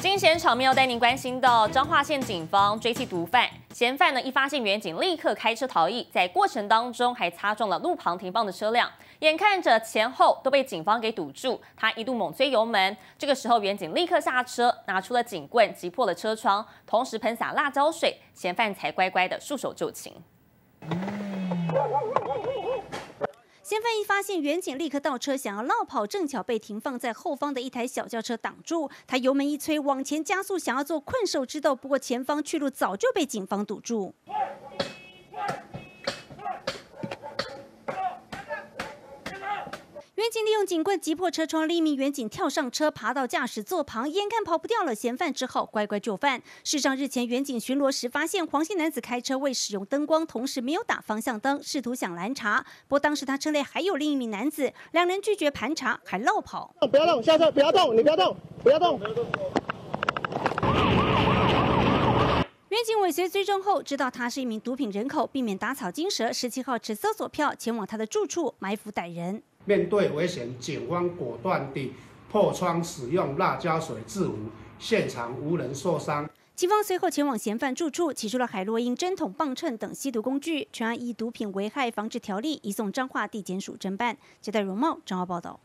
惊险场面要带您关心的，彰化县警方追缉毒贩，嫌犯呢一发现远警立刻开车逃逸，在过程当中还擦撞了路旁停放的车辆，眼看着前后都被警方给堵住，他一度猛追油门，这个时候远警立刻下车，拿出了警棍击破了车窗，同时喷洒辣椒水，嫌犯才乖乖的束手就擒。嫌犯一发现远景，立刻倒车想要绕跑，正巧被停放在后方的一台小轿车挡住。他油门一催，往前加速，想要做困兽之斗，不过前方去路早就被警方堵住。远警利用警棍击破车窗，另一名远警跳上车，爬到驾驶座旁，眼看跑不掉了，嫌犯只好乖乖就范。事上日前远警巡逻时，发现黄姓男子开车未使用灯光，同时没有打方向灯，试图想拦查。不过当时他车内还有另一名男子，两人拒绝盘查，还绕跑。不要动，下车，不要动，你不要动，不要动。远警尾随追踪后，知道他是一名毒品人口，避免打草惊蛇。十七号持搜索票前往他的住处埋伏歹人。面对危险，警方果断地破窗，使用辣椒水制服，现场无人受伤。警方随后前往嫌犯住处，起出了海洛因、针筒、棒秤等吸毒工具，全案依毒品危害防治条例移送彰化地检署侦办。接待容貌，账号报道。